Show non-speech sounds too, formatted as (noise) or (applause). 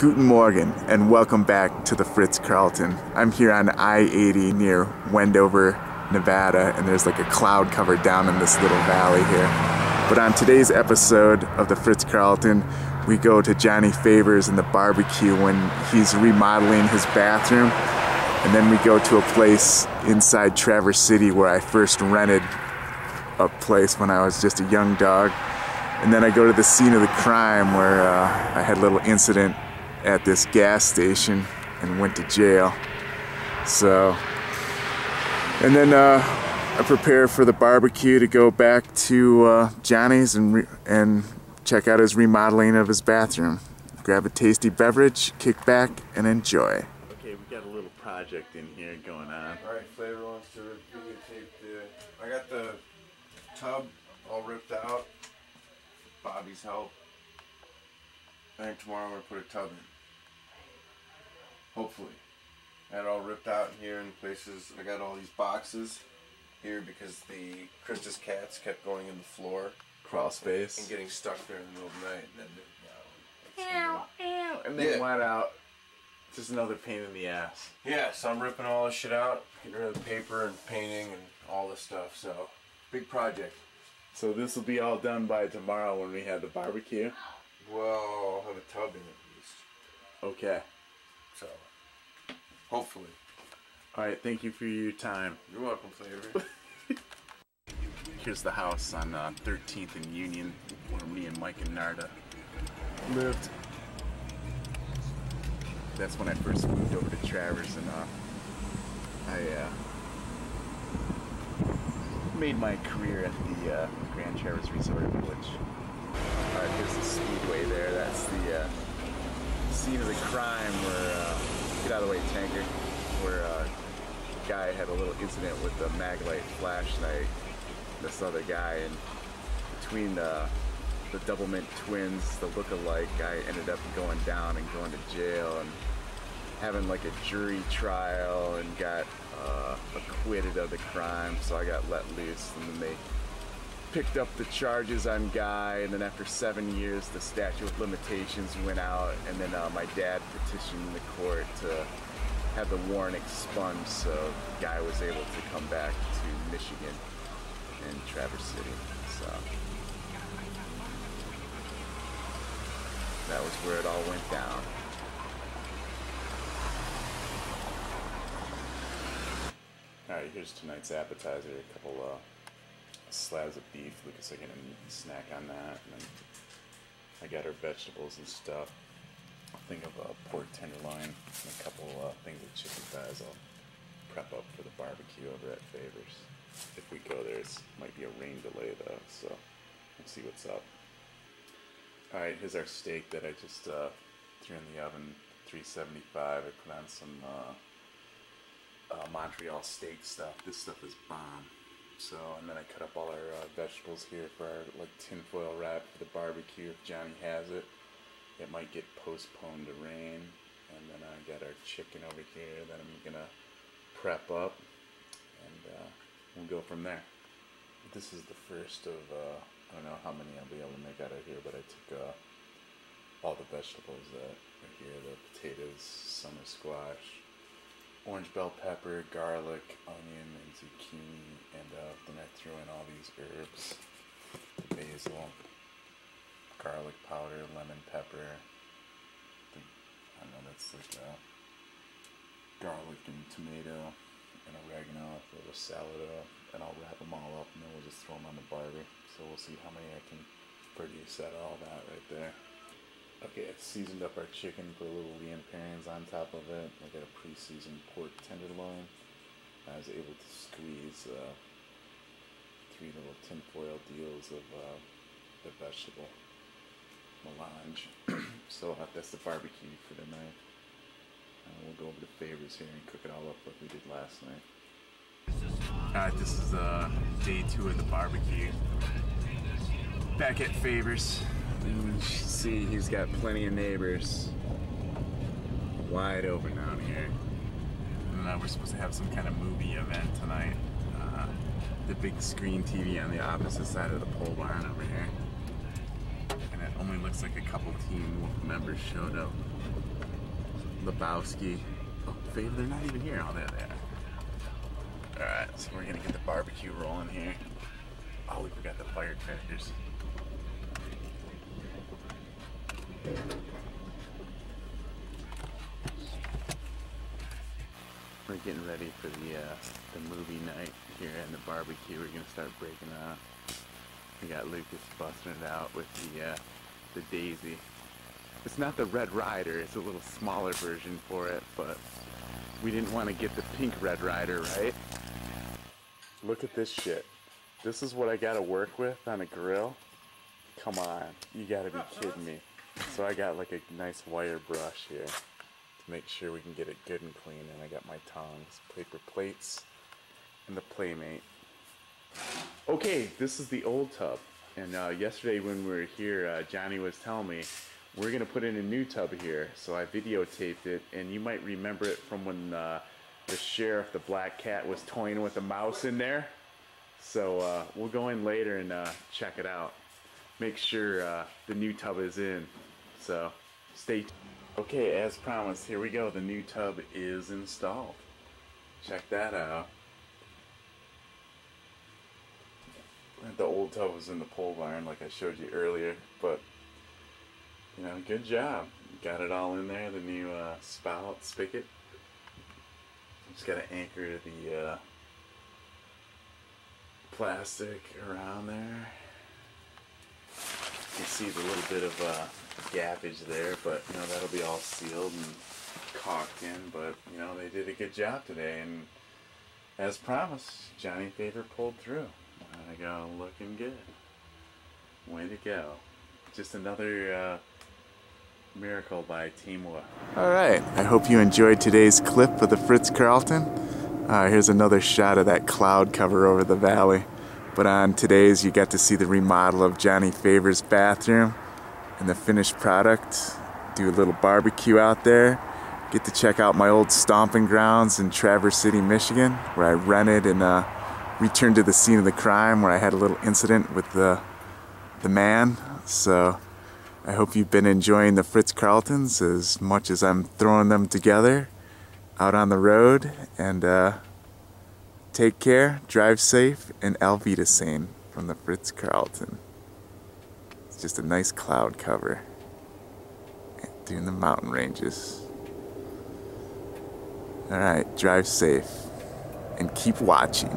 Guten Morgen and welcome back to the Fritz Carlton. I'm here on I-80 near Wendover, Nevada, and there's like a cloud cover down in this little valley here. But on today's episode of the Fritz Carlton, we go to Johnny Favors and the barbecue when he's remodeling his bathroom. And then we go to a place inside Traverse City where I first rented a place when I was just a young dog. And then I go to the scene of the crime where uh, I had a little incident at this gas station and went to jail. So, and then uh, I prepare for the barbecue to go back to uh, Johnny's and and check out his remodeling of his bathroom. Grab a tasty beverage, kick back, and enjoy. Okay, we got a little project in here going on. All right, Flavor wants to videotape the. I got the tub all ripped out. Bobby's help. I think tomorrow I'm gonna put a tub in. Hopefully. I had it all ripped out in here in places. I got all these boxes here because the Christus cats kept going in the floor Crawl space. and getting stuck there in the middle of the night. And then, Ow, ow, and they Yeah. went out. Just another pain in the ass. yeah, so I'm ripping all this shit out, getting rid of the paper and painting and all this stuff. So, big project. So this will be all done by tomorrow when we have the barbecue. Well, I'll have a tub in at least. Okay. So, hopefully. All right. Thank you for your time. You're welcome, Flavor. (laughs) Here's the house on uh, 13th and Union where me and Mike and Narda lived. That's when I first moved over to Traverse and uh, I uh, made my career at the uh, Grand Traverse Resort Village. All right, here's the speedway there. That's the uh, scene of the crime where, uh, get out of the way, tanker, where uh, a guy had a little incident with the Maglite flashlight this other guy, and between the the Doublemint twins, the look-alike guy ended up going down and going to jail and having like a jury trial and got uh, acquitted of the crime. So I got let loose, and then they picked up the charges on Guy, and then after seven years, the statute of limitations went out, and then uh, my dad petitioned the court to have the warrant expunged, so Guy was able to come back to Michigan and Traverse City. So that was where it all went down. All right, here's tonight's appetizer. A couple uh, slabs of beef. Lucas, I get a snack on that, and then I got our vegetables and stuff. A thing of uh, pork tenderloin, and a couple uh, things of chicken thighs. I'll prep up for the barbecue over at Favors. If we go there, it might be a rain delay though, so we'll see what's up. All right, here's our steak that I just uh, threw in the oven, 375. I put on some uh, uh, Montreal steak stuff. This stuff is bomb. So, and then I cut up all our uh, vegetables here for our like tinfoil wrap for the barbecue. If Johnny has it, it might get postponed to rain. And then I got our chicken over here that I'm gonna prep up, and uh, we'll go from there. This is the first of uh, I don't know how many I'll be able to make out of here, but I took uh, all the vegetables that are here: the potatoes, summer squash, orange bell pepper, garlic, onion, and zucchini, and uh, then I threw in all these herbs: basil, garlic powder, lemon pepper. The, I know. That's like uh, garlic and tomato and oregano. Throw the salad and I'll wrap them all up, and then we'll just throw them on the barbie. So we'll see how many I can produce out of all that right there. Okay, I seasoned up our chicken, put a little Leon Perrins on top of it. I got a pre-seasoned pork tenderloin. I was able to squeeze uh, three little tinfoil deals of uh, the vegetable melange. (clears throat) so that's the barbecue for tonight. Uh, we'll go over to Favors here and cook it all up like we did last night. Alright, this is uh, day two of the barbecue. Back at Favors. (laughs) See he's got plenty of neighbors. Wide open down here. And uh, we're supposed to have some kind of movie event tonight. Uh, the big screen TV on the opposite side of the pole barn over here. And it only looks like a couple team members showed up. Lebowski. Oh, Faber, they're not even here. Oh, there they are. Alright, so we're gonna get the barbecue rolling here. Oh, we forgot the firecrackers. We're getting ready for the uh, the movie night here and the barbecue. We're gonna start breaking out. We got Lucas busting it out with the uh, the Daisy. It's not the Red Ryder. It's a little smaller version for it, but we didn't want to get the pink Red Ryder, right? Look at this shit. This is what I gotta work with on a grill. Come on, you gotta be kidding me. So I got like a nice wire brush here to make sure we can get it good and clean. And I got my tongs, paper plates, and the Playmate. Okay, this is the old tub. And uh, yesterday when we were here, uh, Johnny was telling me we're gonna put in a new tub here. So I videotaped it, and you might remember it from when uh, the sheriff, the black cat, was toying with a mouse in there. So uh, we'll go in later and uh, check it out. Make sure uh, the new tub is in. So stay tuned. Okay, as promised, here we go. The new tub is installed. Check that out. The old tub was in the pole barn like I showed you earlier, but you know, good job. Got it all in there, the new uh, spout spigot. Just got to anchor the uh, plastic around there. Can see the little bit of uh, gappage there, but you know that'll be all sealed and caulked in. But you know they did a good job today, and as promised, Johnny Faber pulled through. I go looking good. Way to go! Just another uh, miracle by Team Wood. All right, I hope you enjoyed today's clip of the Fritz Carlton. Uh, here's another shot of that cloud cover over the valley. But on today's, you got to see the remodel of Johnny Favor's bathroom and the finished product. Do a little barbecue out there. Get to check out my old stomping grounds in Traverse City, Michigan, where I rented and uh, returned to the scene of the crime where I had a little incident with the, the man. So I hope you've been enjoying the Fritz Carltons as much as I'm throwing them together out on the road. And uh, take care, drive safe, and Auf Wiedersehen from the Fritz Carlton. It's just a nice cloud cover doing the mountain ranges. Alright, drive safe and keep watching.